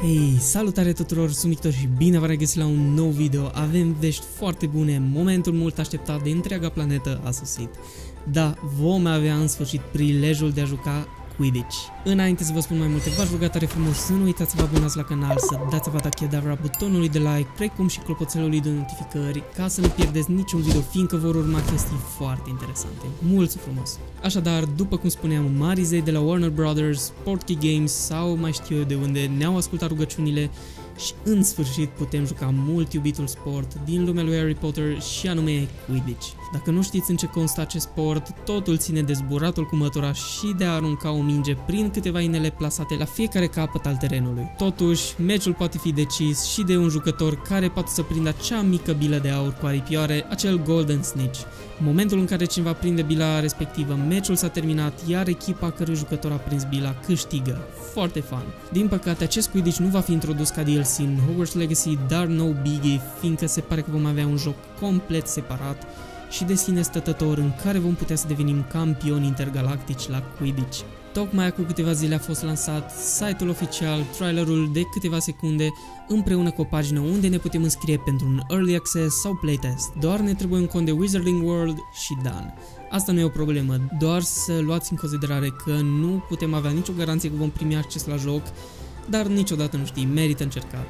Hei, salutare tuturor, sunt Victor și bine v-am regăsit la un nou video. Avem vești foarte bune, momentul mult așteptat de întreaga planetă a sosit. Da, vom avea în sfârșit prilejul de a juca Quidditch. Înainte să vă spun mai multe, v-aș ruga tare frumos să nu uitați să vă abonați la canal, să dați avata chedavra butonului de like, precum și clopoțelului de notificări, ca să nu pierdeți niciun video, fiindcă vor urma chestii foarte interesante. Mult frumos! Așadar, după cum spuneam, mari zei de la Warner Brothers, Portkey Games sau mai știu eu de unde ne-au ascultat rugăciunile și în sfârșit putem juca mult iubitul sport din lumea lui Harry Potter și anume Quidditch. Dacă nu știți în ce constă acest sport, totul ține de zburatul cu mătura și de a arunca o minge prin câteva inele plasate la fiecare capăt al terenului. Totuși, meciul poate fi decis și de un jucător care poate să prindă acea mică bilă de aur cu aripioare, acel Golden Snitch. În momentul în care cineva prinde bila respectivă, meciul s-a terminat, iar echipa cărui jucător a prins bila câștigă. Foarte fun. Din păcate, acest Quidditch nu va fi introdus ca DLC în Hogwarts Legacy, dar no biggie, fiindcă se pare că vom avea un joc complet separat și de sine stătător în care vom putea să devenim campioni intergalactici la Quidditch. Tocmai acum câteva zile a fost lansat site-ul oficial, trailerul de câteva secunde, împreună cu o pagină unde ne putem înscrie pentru un Early Access sau Playtest. Doar ne trebuie un cont de Wizarding World și done. Asta nu e o problemă, doar să luați în considerare că nu putem avea nicio garanție că vom primi acces la joc, dar niciodată nu știi, merită încercat.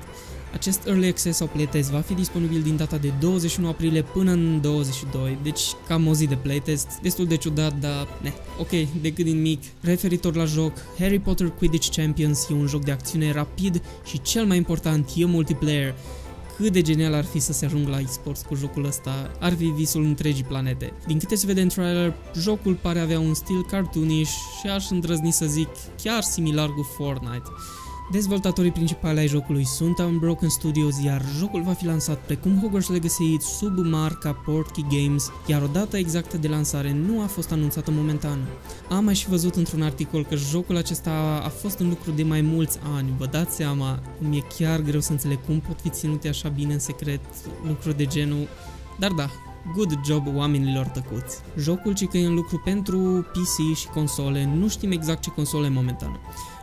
Acest Early Access sau Playtest va fi disponibil din data de 21 aprilie până în 22, deci cam o zi de playtest, destul de ciudat, dar ne, ok, decât din mic. Referitor la joc, Harry Potter Quidditch Champions e un joc de acțiune rapid și cel mai important e multiplayer. Cât de genial ar fi să se ajungă la esports cu jocul ăsta, ar fi visul întregii planete. Din câte se vede în trailer, jocul pare avea un stil cartoonish și aș îndrăzni să zic chiar similar cu Fortnite. Dezvoltatorii principali ai jocului sunt Unbroken Studios, iar jocul va fi lansat precum Hogwarts Legacy sub marca Portkey Games, iar o dată exactă de lansare nu a fost anunțată momentan. Am mai și văzut într-un articol că jocul acesta a fost în lucru de mai mulți ani, vă dați seama, mi-e chiar greu să înțeleg cum pot fi ținute așa bine în secret lucruri de genul, dar da, Good job oamenilor tăcuți. Jocul ci că e în lucru pentru PC și console, nu știm exact ce console momentan.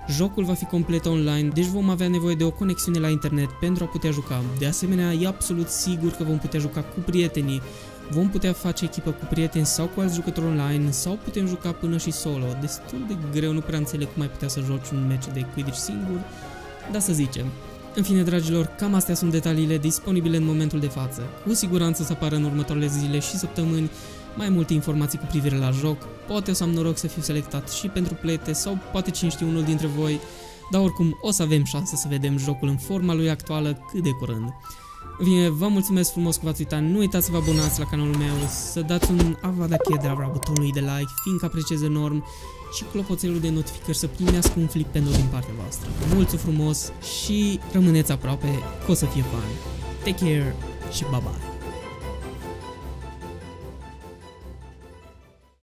Jocul va fi complet online, deci vom avea nevoie de o conexiune la internet pentru a putea juca. De asemenea, e absolut sigur că vom putea juca cu prietenii, vom putea face echipă cu prieteni sau cu alți jucători online sau putem juca până și solo. Destul de greu, nu prea înțeleg cum ai putea să joci un meci de Quidditch singur, dar să zicem. În fine, dragilor, cam astea sunt detaliile disponibile în momentul de față. Cu siguranță să apară în următoarele zile și săptămâni mai multe informații cu privire la joc, poate o să am noroc să fiu selectat și pentru plete sau poate cine știe unul dintre voi, dar oricum o să avem șansa să vedem jocul în forma lui actuală cât de curând. Bine, vă mulțumesc frumos că v-ați uitat, nu uitați să vă abonați la canalul meu, să dați un avada de la butonului de like, fiindcă apreciez enorm, și clopoțelul de notificări să primească un flipendo din partea voastră. Mulțumesc frumos și rămâneți aproape că o să fie fan. Take care și bye bye!